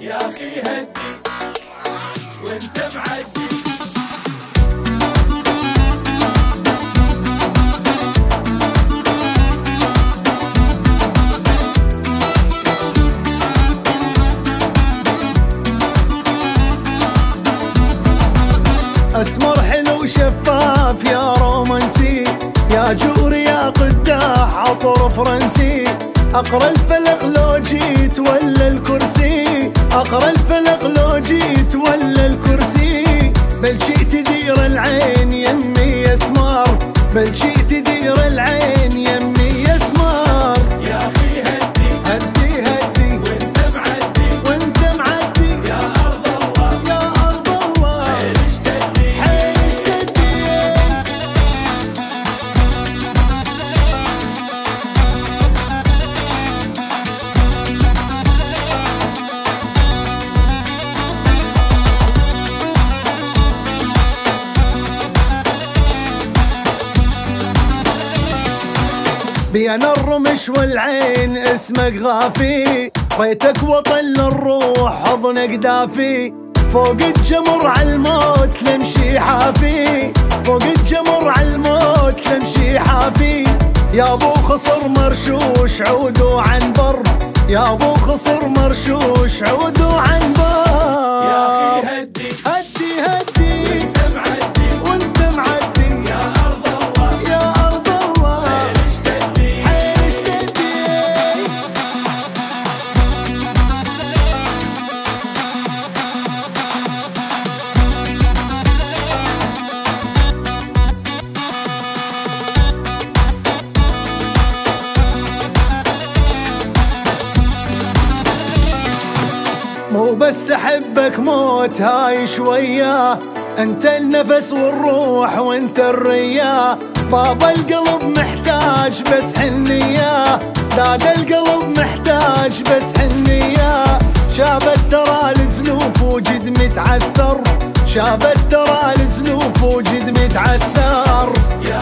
يا أخي هدي وأنت معدي. أسمر حلو شفاف يا رومانسي. يا جوري يا قداح عطر فرنسي. أقرأ الفلق لو بل شي تدير العين يمي اسمر بل شي تدير العين يمي اسمر بين الرمش والعين اسمك غافي. ريتك وطن للروح حضنك دافي. فوق الجمر عالموت لمشي حافي. فوق الجمر عالموت لمشي حافي. يا ابو خصر مرشوش عودوا عنبر يا ابو خصر مرشوش عودوا عنبر يا أخي هدي. هدي هدي. مو بس أحبك موت هاي شوية. أنت النفس والروح وأنت الريا. بابا القلب محتاج بس حنية. داد القلب محتاج بس حنية. شابت ترى الزلوف وجد متعثر. شابت ترى الزلوف وجد متعثر. يا